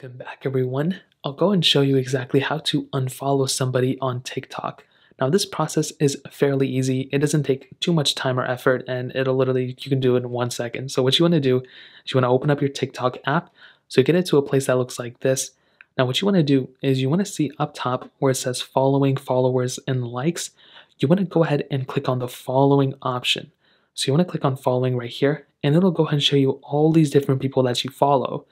Welcome back, everyone. I'll go and show you exactly how to unfollow somebody on TikTok. Now, this process is fairly easy. It doesn't take too much time or effort, and it'll literally, you can do it in one second. So, what you want to do is you want to open up your TikTok app. So, get it to a place that looks like this. Now, what you want to do is you want to see up top where it says following followers and likes. You want to go ahead and click on the following option. So, you want to click on following right here, and it'll go ahead and show you all these different people that you follow.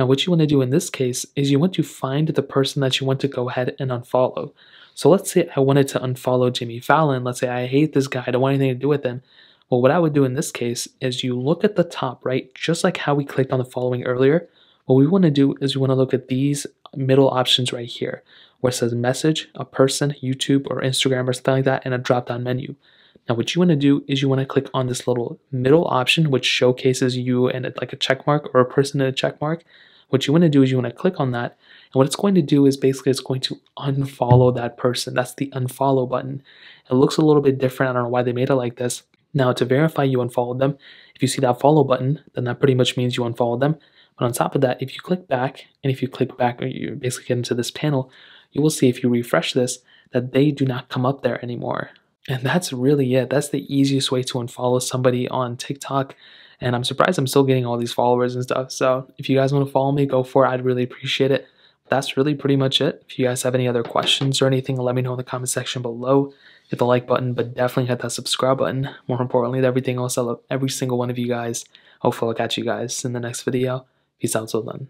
Now, what you want to do in this case is you want to find the person that you want to go ahead and unfollow. So let's say I wanted to unfollow Jimmy Fallon. Let's say I hate this guy, I don't want anything to do with him. Well, what I would do in this case is you look at the top, right? Just like how we clicked on the following earlier. What we want to do is we want to look at these middle options right here, where it says message, a person, YouTube, or Instagram, or something like that, and a drop down menu. Now, what you want to do is you want to click on this little middle option, which showcases you and like a check mark or a person in a check mark. What you want to do is you want to click on that. And what it's going to do is basically it's going to unfollow that person. That's the unfollow button. It looks a little bit different. I don't know why they made it like this. Now, to verify you unfollowed them, if you see that follow button, then that pretty much means you unfollowed them. But on top of that, if you click back, and if you click back, you basically get into this panel, you will see if you refresh this, that they do not come up there anymore. And that's really it. That's the easiest way to unfollow somebody on TikTok. And I'm surprised I'm still getting all these followers and stuff. So if you guys want to follow me, go for it. I'd really appreciate it. that's really pretty much it. If you guys have any other questions or anything, let me know in the comment section below. Hit the like button, but definitely hit that subscribe button. More importantly, everything else, I love every single one of you guys. Hopefully I'll catch you guys in the next video. Peace out till then.